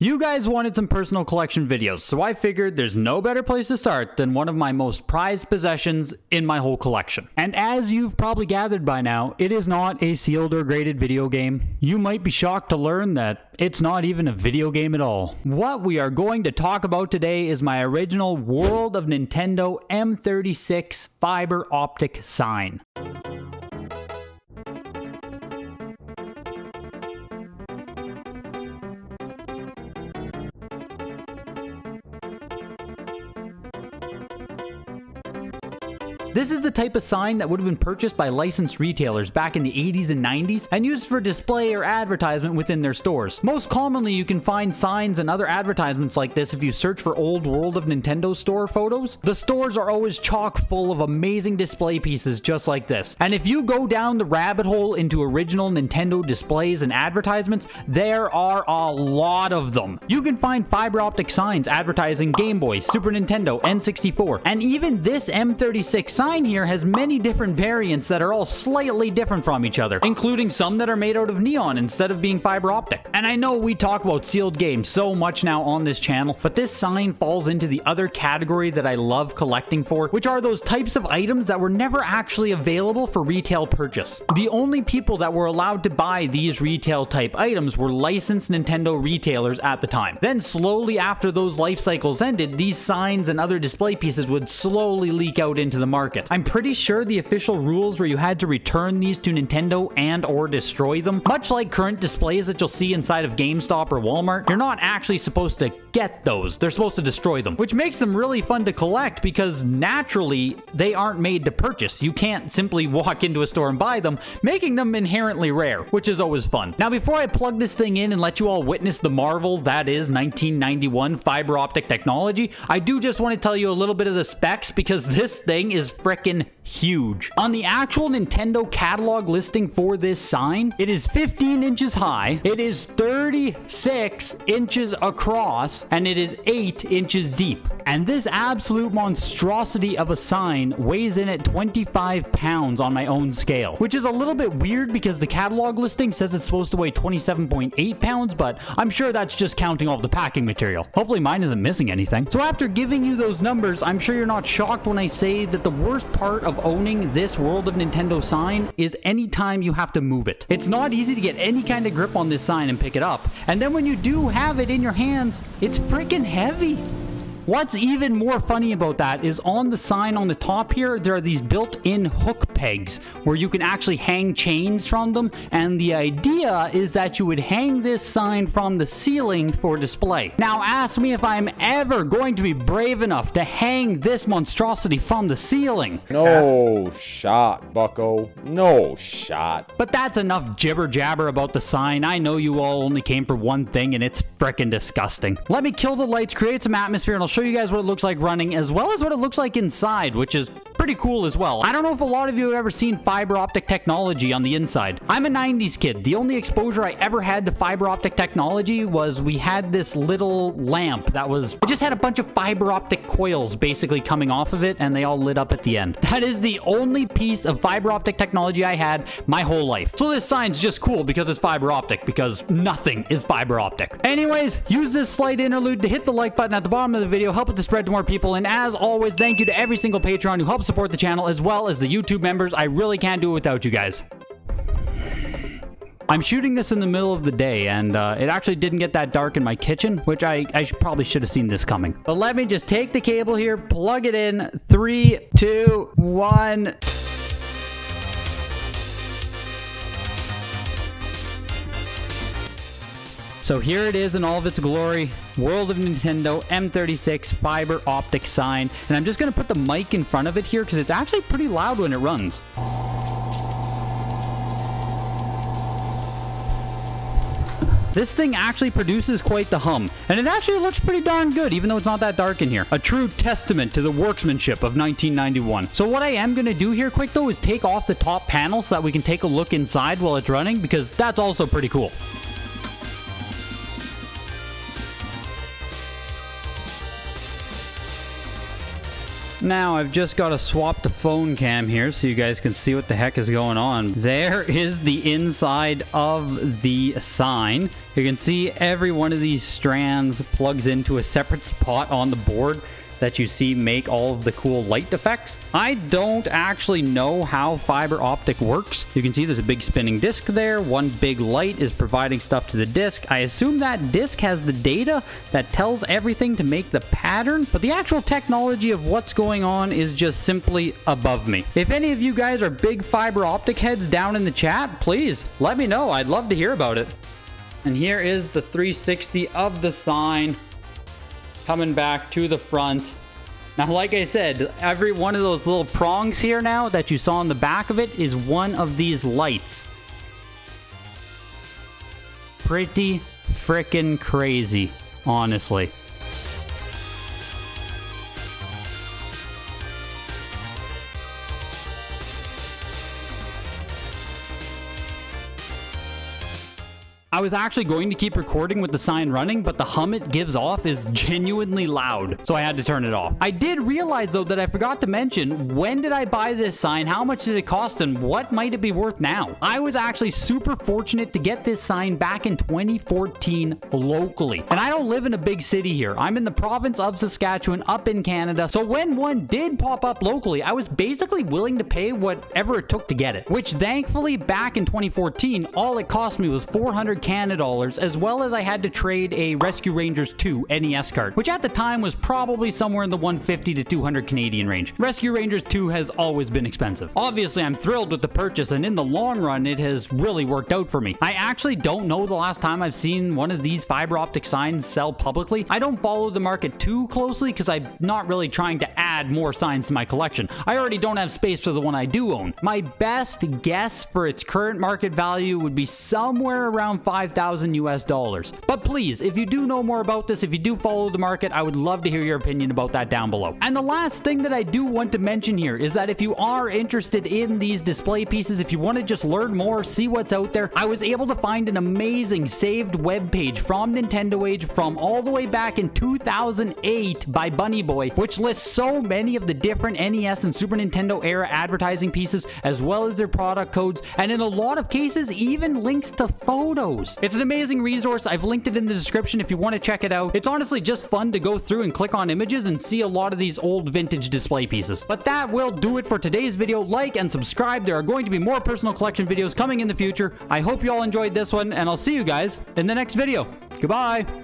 You guys wanted some personal collection videos, so I figured there's no better place to start than one of my most prized possessions in my whole collection. And as you've probably gathered by now, it is not a sealed or graded video game. You might be shocked to learn that it's not even a video game at all. What we are going to talk about today is my original World of Nintendo M36 fiber optic sign. This is the type of sign that would have been purchased by licensed retailers back in the 80s and 90s and used for display or advertisement within their stores. Most commonly, you can find signs and other advertisements like this if you search for old World of Nintendo store photos. The stores are always chock full of amazing display pieces just like this. And if you go down the rabbit hole into original Nintendo displays and advertisements, there are a lot of them. You can find fiber optic signs advertising Game Boy, Super Nintendo, N64, and even this M36 sign sign here has many different variants that are all slightly different from each other, including some that are made out of neon instead of being fiber optic. And I know we talk about sealed games so much now on this channel, but this sign falls into the other category that I love collecting for, which are those types of items that were never actually available for retail purchase. The only people that were allowed to buy these retail type items were licensed Nintendo retailers at the time. Then slowly after those life cycles ended, these signs and other display pieces would slowly leak out into the market market. I'm pretty sure the official rules where you had to return these to Nintendo and or destroy them. Much like current displays that you'll see inside of GameStop or Walmart, you're not actually supposed to get those. They're supposed to destroy them, which makes them really fun to collect because naturally they aren't made to purchase. You can't simply walk into a store and buy them, making them inherently rare, which is always fun. Now, before I plug this thing in and let you all witness the marvel that is 1991 fiber optic technology, I do just want to tell you a little bit of the specs because this thing is frickin' huge. On the actual Nintendo catalog listing for this sign, it is 15 inches high, it is 36 inches across, and it is 8 inches deep. And this absolute monstrosity of a sign weighs in at 25 pounds on my own scale, which is a little bit weird because the catalog listing says it's supposed to weigh 27.8 pounds, but I'm sure that's just counting all the packing material. Hopefully mine isn't missing anything. So after giving you those numbers, I'm sure you're not shocked when I say that the worst part of owning this World of Nintendo sign is anytime you have to move it. It's not easy to get any kind of grip on this sign and pick it up. And then when you do have it in your hands, it's freaking heavy. What's even more funny about that is on the sign on the top here, there are these built-in hook pegs where you can actually hang chains from them. And the idea is that you would hang this sign from the ceiling for display. Now ask me if I'm ever going to be brave enough to hang this monstrosity from the ceiling. No shot, bucko. No shot. But that's enough jibber jabber about the sign. I know you all only came for one thing and it's frickin' disgusting. Let me kill the lights, create some atmosphere, and I'll show you guys what it looks like running as well as what it looks like inside, which is pretty cool as well. I don't know if a lot of you have ever seen fiber optic technology on the inside. I'm a 90s kid. The only exposure I ever had to fiber optic technology was we had this little lamp that was, it just had a bunch of fiber optic coils basically coming off of it and they all lit up at the end. That is the only piece of fiber optic technology I had my whole life. So this sign's just cool because it's fiber optic because nothing is fiber optic. Anyways, use this slight interlude to hit the like button at the bottom of the video, help it to spread to more people, and as always, thank you to every single Patreon who helps support the channel as well as the YouTube members. I really can't do it without you guys. I'm shooting this in the middle of the day, and uh, it actually didn't get that dark in my kitchen, which I, I probably should have seen this coming. But let me just take the cable here, plug it in. Three, two, one... So here it is in all of its glory. World of Nintendo M36 fiber optic sign. And I'm just to put the mic in front of it here because it's actually pretty loud when it runs. This thing actually produces quite the hum, and it actually looks pretty darn good, even though it's not that dark in here. A true testament to the workmanship of 1991. So what I am going to do here quick though is take off the top panel so that we can take a look inside while it's running, because that's also pretty cool. Now, I've just got to swap the phone cam here so you guys can see what the heck is going on. There is the inside of the sign. You can see every one of these strands plugs into a separate spot on the board that you see make all of the cool light effects. I don't actually know how fiber optic works. You can see there's a big spinning disc there. One big light is providing stuff to the disc. I assume that disc has the data that tells everything to make the pattern, but the actual technology of what's going on is just simply above me. If any of you guys are big fiber optic heads down in the chat, please let me know. I'd love to hear about it. And here is the 360 of the sign coming back to the front. Now, like I said, every one of those little prongs here now that you saw on the back of it is one of these lights. Pretty freaking crazy, honestly. I was actually going to keep recording with the sign running, but the hum it gives off is genuinely loud, so I had to turn it off. I did realize, though, that I forgot to mention, when did I buy this sign, how much did it cost, and what might it be worth now? I was actually super fortunate to get this sign back in 2014 locally. And I don't live in a big city here. I'm in the province of Saskatchewan, up in Canada, so when one did pop up locally, I was basically willing to pay whatever it took to get it, which thankfully, back in 2014, all it cost me was 400 Canada dollars, as well as I had to trade a Rescue Rangers 2 NES card, which at the time was probably somewhere in the 150 to 200 Canadian range. Rescue Rangers 2 has always been expensive. Obviously, I'm thrilled with the purchase, and in the long run, it has really worked out for me. I actually don't know the last time I've seen one of these fiber optic signs sell publicly. I don't follow the market too closely because I'm not really trying to add more signs to my collection. I already don't have space for the one I do own. My best guess for its current market value would be somewhere around 5,000 US dollars. But please, if you do know more about this, if you do follow the market, I would love to hear your opinion about that down below. And the last thing that I do want to mention here is that if you are interested in these display pieces, if you want to just learn more, see what's out there, I was able to find an amazing saved web page from Nintendo Age from all the way back in 2008 by Bunny Boy, which lists so many of the different NES and Super Nintendo era advertising pieces, as well as their product codes, and in a lot of cases, even links to photos. It's an amazing resource. I've linked it in the description if you want to check it out. It's honestly just fun to go through and click on images and see a lot of these old vintage display pieces. But that will do it for today's video. Like and subscribe. There are going to be more personal collection videos coming in the future. I hope you all enjoyed this one, and I'll see you guys in the next video. Goodbye.